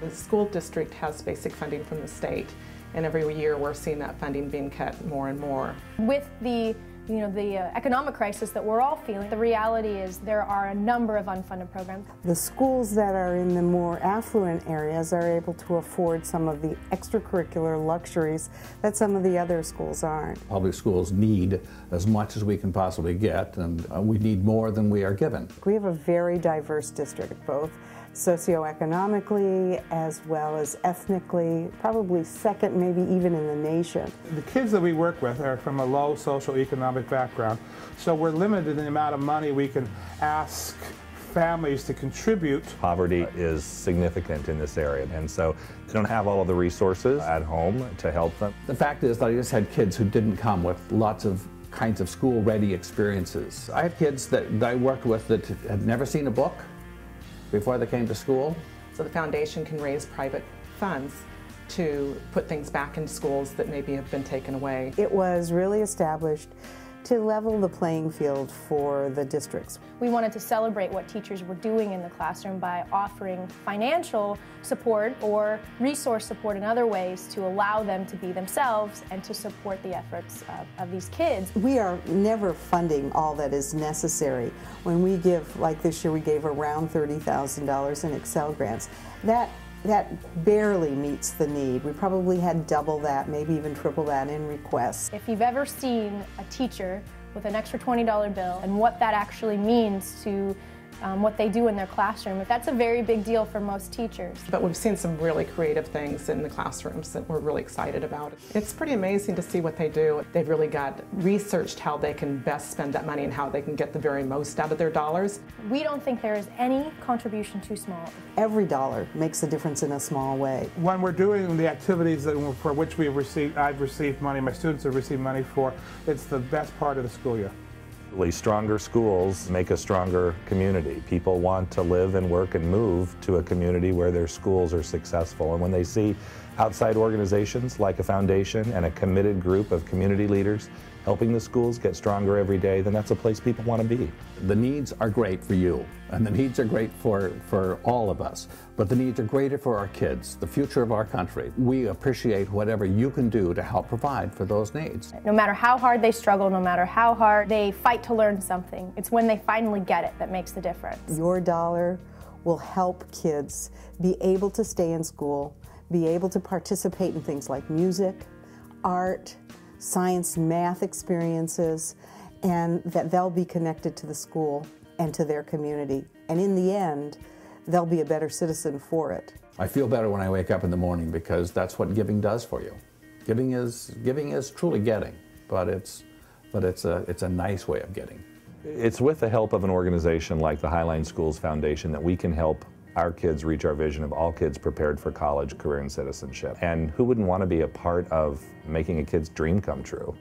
The school district has basic funding from the state, and every year we're seeing that funding being cut more and more. With the you know, the uh, economic crisis that we're all feeling, the reality is there are a number of unfunded programs. The schools that are in the more affluent areas are able to afford some of the extracurricular luxuries that some of the other schools aren't. Public schools need as much as we can possibly get, and uh, we need more than we are given. We have a very diverse district, both socioeconomically as well as ethnically, probably second maybe even in the nation. The kids that we work with are from a low socioeconomic background, so we're limited in the amount of money we can ask families to contribute. Poverty is significant in this area, and so they don't have all of the resources at home to help them. The fact is that I just had kids who didn't come with lots of kinds of school-ready experiences. I had kids that, that I worked with that had never seen a book, before they came to school. So the foundation can raise private funds to put things back in schools that maybe have been taken away. It was really established to level the playing field for the districts. We wanted to celebrate what teachers were doing in the classroom by offering financial support or resource support in other ways to allow them to be themselves and to support the efforts of, of these kids. We are never funding all that is necessary. When we give, like this year, we gave around $30,000 in Excel grants. That that barely meets the need. We probably had double that, maybe even triple that in requests. If you've ever seen a teacher with an extra $20 bill and what that actually means to um, what they do in their classroom. But That's a very big deal for most teachers. But we've seen some really creative things in the classrooms that we're really excited about. It's pretty amazing to see what they do. They've really got researched how they can best spend that money and how they can get the very most out of their dollars. We don't think there is any contribution too small. Every dollar makes a difference in a small way. When we're doing the activities that, for which we've received, I've received money, my students have received money for, it's the best part of the school year. Stronger schools make a stronger community. People want to live and work and move to a community where their schools are successful. And when they see outside organizations like a foundation and a committed group of community leaders helping the schools get stronger every day, then that's a place people want to be. The needs are great for you, and the needs are great for, for all of us, but the needs are greater for our kids, the future of our country. We appreciate whatever you can do to help provide for those needs. No matter how hard they struggle, no matter how hard they fight to learn something, it's when they finally get it that makes the difference. Your dollar will help kids be able to stay in school, be able to participate in things like music, art, science, math experiences, and that they'll be connected to the school and to their community. And in the end, they'll be a better citizen for it. I feel better when I wake up in the morning because that's what giving does for you. Giving is, giving is truly getting, but it's, but it's, a, it's a nice way of getting. It's with the help of an organization like the Highline Schools Foundation that we can help our kids reach our vision of all kids prepared for college, career, and citizenship. And who wouldn't want to be a part of making a kid's dream come true?